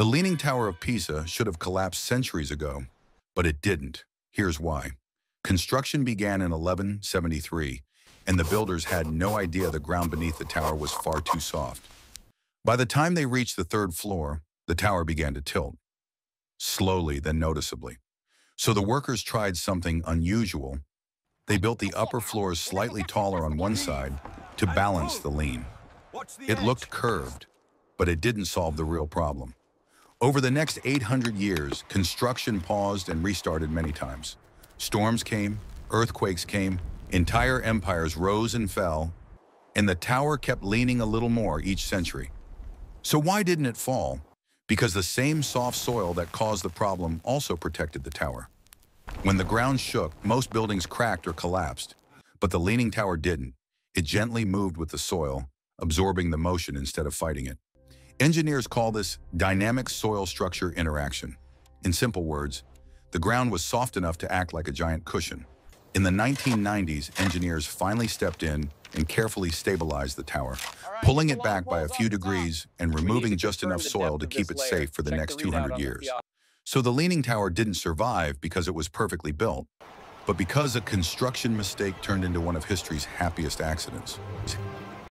The Leaning Tower of Pisa should have collapsed centuries ago, but it didn't. Here's why. Construction began in 1173, and the builders had no idea the ground beneath the tower was far too soft. By the time they reached the third floor, the tower began to tilt, slowly then noticeably. So the workers tried something unusual. They built the upper floors slightly taller on one side to balance the lean. It looked curved, but it didn't solve the real problem. Over the next 800 years, construction paused and restarted many times. Storms came, earthquakes came, entire empires rose and fell, and the tower kept leaning a little more each century. So why didn't it fall? Because the same soft soil that caused the problem also protected the tower. When the ground shook, most buildings cracked or collapsed, but the leaning tower didn't. It gently moved with the soil, absorbing the motion instead of fighting it. Engineers call this dynamic soil structure interaction. In simple words, the ground was soft enough to act like a giant cushion. In the 1990s, engineers finally stepped in and carefully stabilized the tower, pulling it back by a few degrees and removing just enough soil to keep it safe for the next 200 years. So the Leaning Tower didn't survive because it was perfectly built, but because a construction mistake turned into one of history's happiest accidents.